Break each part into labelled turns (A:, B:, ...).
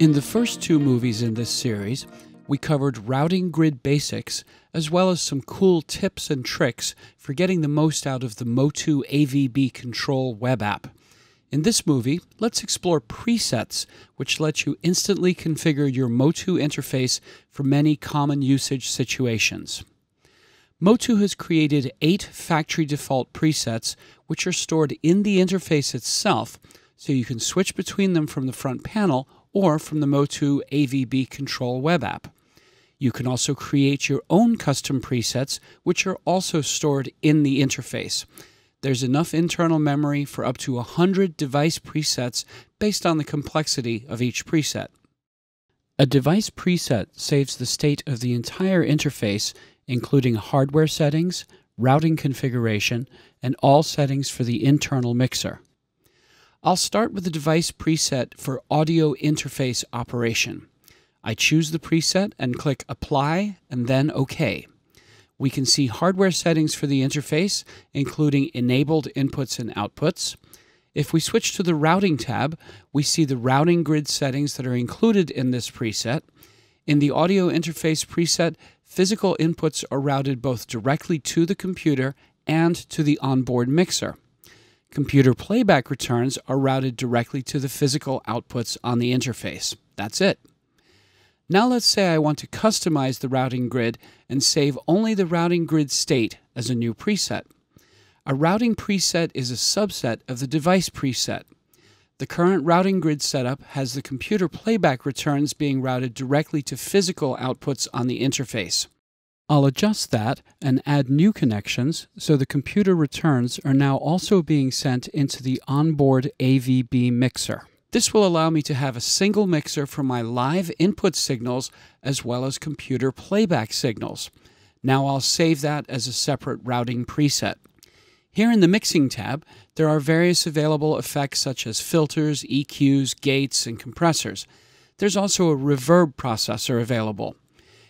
A: In the first two movies in this series, we covered routing grid basics as well as some cool tips and tricks for getting the most out of the Motu AVB Control web app. In this movie, let's explore presets, which let you instantly configure your Motu interface for many common usage situations. Motu has created eight factory default presets, which are stored in the interface itself, so you can switch between them from the front panel or from the Motu AVB Control web app. You can also create your own custom presets, which are also stored in the interface. There's enough internal memory for up to 100 device presets based on the complexity of each preset. A device preset saves the state of the entire interface, including hardware settings, routing configuration, and all settings for the internal mixer. I'll start with the device preset for audio interface operation. I choose the preset and click Apply and then OK. We can see hardware settings for the interface, including enabled inputs and outputs. If we switch to the Routing tab, we see the routing grid settings that are included in this preset. In the audio interface preset, physical inputs are routed both directly to the computer and to the onboard mixer. Computer playback returns are routed directly to the physical outputs on the interface. That's it. Now let's say I want to customize the routing grid and save only the routing grid state as a new preset. A routing preset is a subset of the device preset. The current routing grid setup has the computer playback returns being routed directly to physical outputs on the interface. I'll adjust that and add new connections so the computer returns are now also being sent into the onboard AVB mixer. This will allow me to have a single mixer for my live input signals as well as computer playback signals. Now I'll save that as a separate routing preset. Here in the Mixing tab, there are various available effects such as filters, EQs, gates, and compressors. There's also a reverb processor available.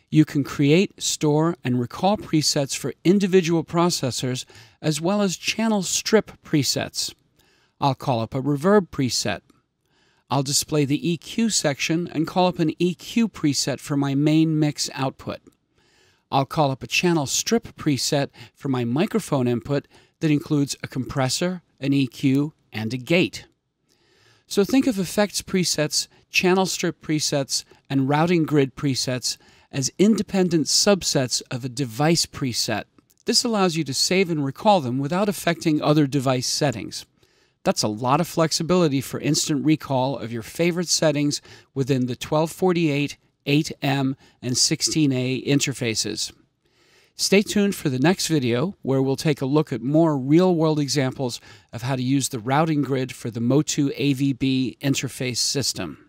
A: You can create, store, and recall presets for individual processors as well as channel strip presets. I'll call up a reverb preset. I'll display the EQ section and call up an EQ preset for my main mix output. I'll call up a channel strip preset for my microphone input that includes a compressor, an EQ, and a gate. So think of effects presets, channel strip presets, and routing grid presets as independent subsets of a device preset. This allows you to save and recall them without affecting other device settings. That's a lot of flexibility for instant recall of your favorite settings within the 1248, 8M, and 16A interfaces. Stay tuned for the next video where we'll take a look at more real world examples of how to use the routing grid for the Motu AVB interface system.